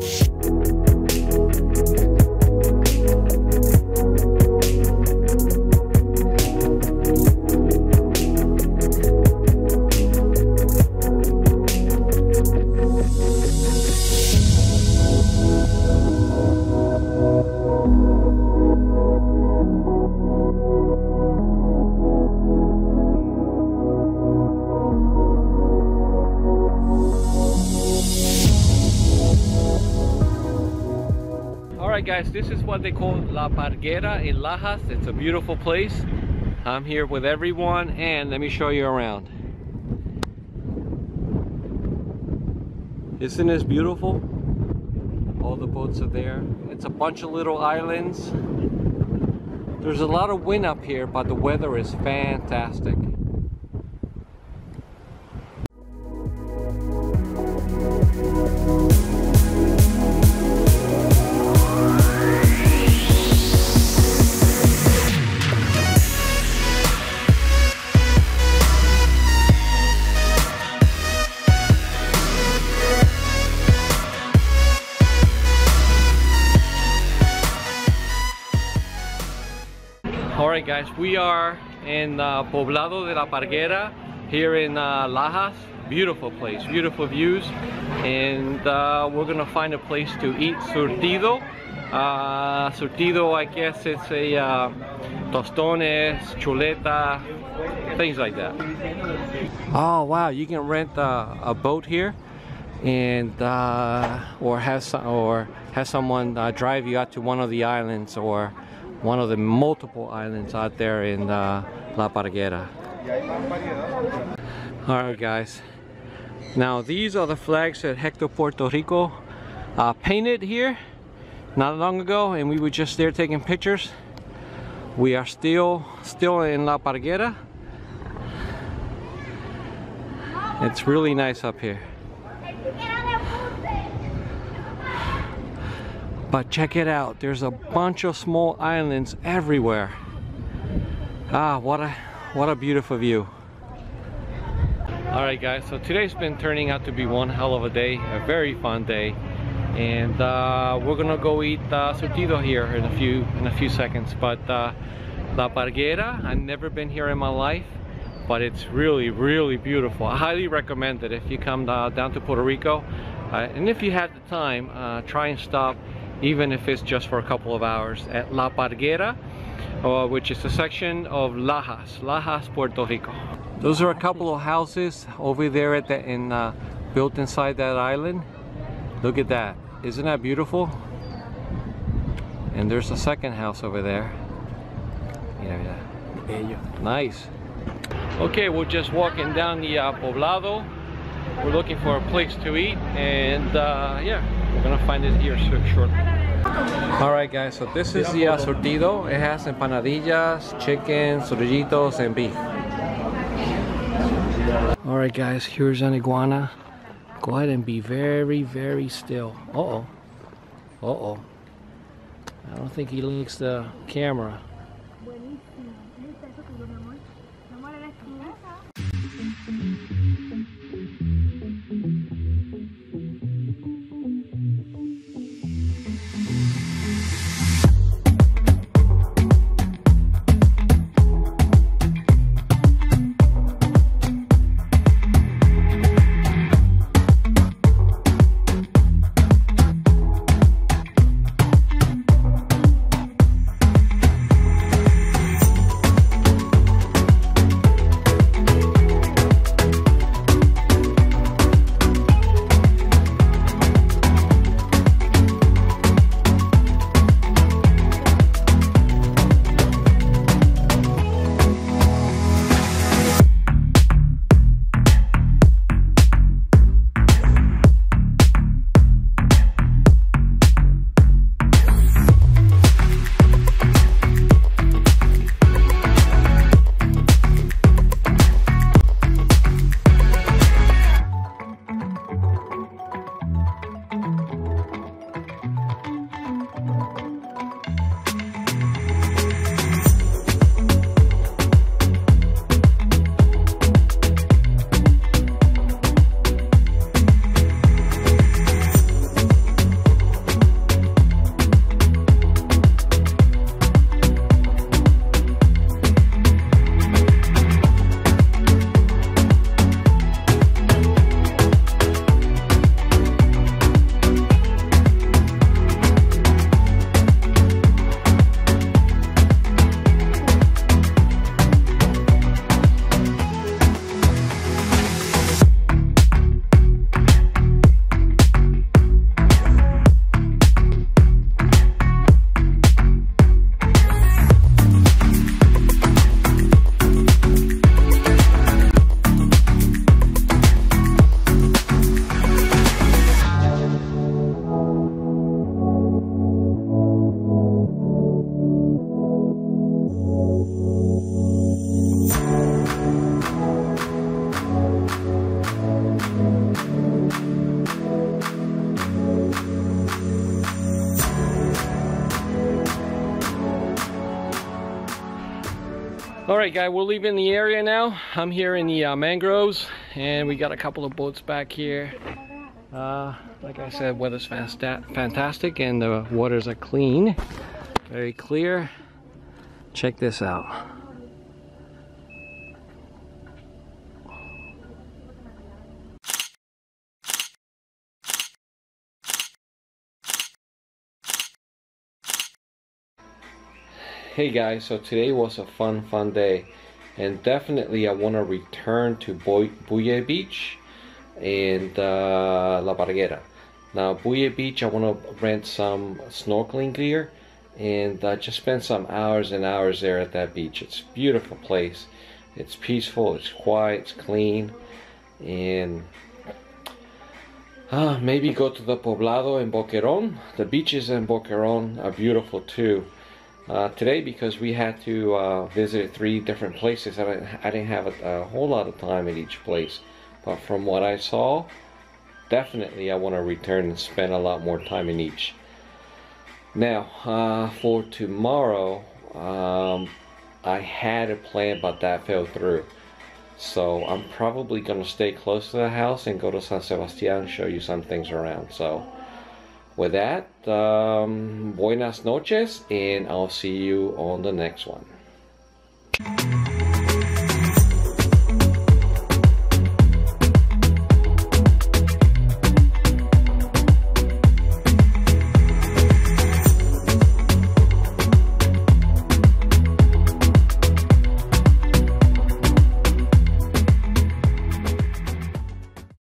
you guys, this is what they call La Parguera in Lajas. It's a beautiful place. I'm here with everyone and let me show you around. Isn't this beautiful? All the boats are there. It's a bunch of little islands. There's a lot of wind up here, but the weather is fantastic. Alright guys, we are in uh, Poblado de la Parguera here in uh, Lajas. Beautiful place, beautiful views. And uh, we're gonna find a place to eat surtido. Uh, surtido, I guess it's a uh, tostones, chuleta, things like that. Oh wow, you can rent a boat here and uh, or have some, or have someone drive you out to one of the islands or one of the multiple islands out there in uh, La Parguera. Alright guys, now these are the flags that Hector Puerto Rico uh, painted here not long ago and we were just there taking pictures. We are still still in La Parguera. It's really nice up here. But check it out, there's a bunch of small islands everywhere. Ah, what a, what a beautiful view. Alright guys, so today's been turning out to be one hell of a day, a very fun day. And uh, we're gonna go eat uh, surtido here in a few in a few seconds. But uh, La Parguera, I've never been here in my life, but it's really, really beautiful. I highly recommend it if you come uh, down to Puerto Rico. Uh, and if you have the time, uh, try and stop even if it's just for a couple of hours at La Parguera uh, which is a section of Lajas, Lajas, Puerto Rico. Those are a couple of houses over there at the, in, uh, built inside that island. Look at that. Isn't that beautiful? And there's a second house over there. Yeah, yeah. Nice. Okay, we're just walking down the uh, poblado. We're looking for a place to eat and uh, yeah, we're gonna find it here shortly. Alright guys, so this is the uh. It has empanadillas, chicken, sorullitos, and beef. Alright guys, here's an iguana. Go ahead and be very, very still. Uh-oh. Uh-oh. I don't think he likes the camera. All right, guy, we're leaving the area now. I'm here in the uh, mangroves, and we got a couple of boats back here. Uh, like I said, weather's fantastic, and the waters are clean, very clear. Check this out. Hey guys, so today was a fun, fun day. And definitely I want to return to Boy Buye Beach and uh, La Parguera. Now Buye Beach, I want to rent some snorkeling gear and uh, just spend some hours and hours there at that beach. It's a beautiful place. It's peaceful, it's quiet, it's clean. And uh, maybe go to the Poblado in Boquerón. The beaches in Boquerón are beautiful too uh, today because we had to uh, visit three different places. I didn't, I didn't have a, a, whole lot of time at each place, but from what I saw, definitely I want to return and spend a lot more time in each. Now, uh, for tomorrow, um, I had a plan, but that fell through. So I'm probably going to stay close to the house and go to San Sebastian, and show you some things around. So with that, um, buenas noches, and I'll see you on the next one.